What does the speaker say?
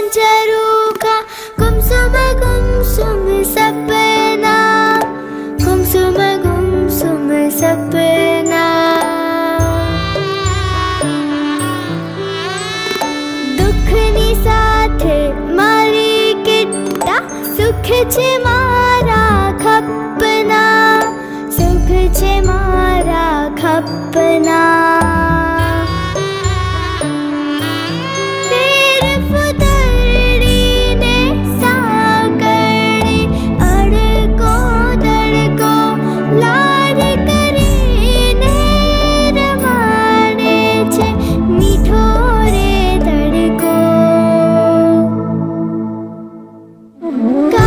पंजरों का गुमसुम गुमसुम सपना गुमसुम गुमसुम सपना दुख नी साथ मारे किट्टा, सुख छे मारे Go!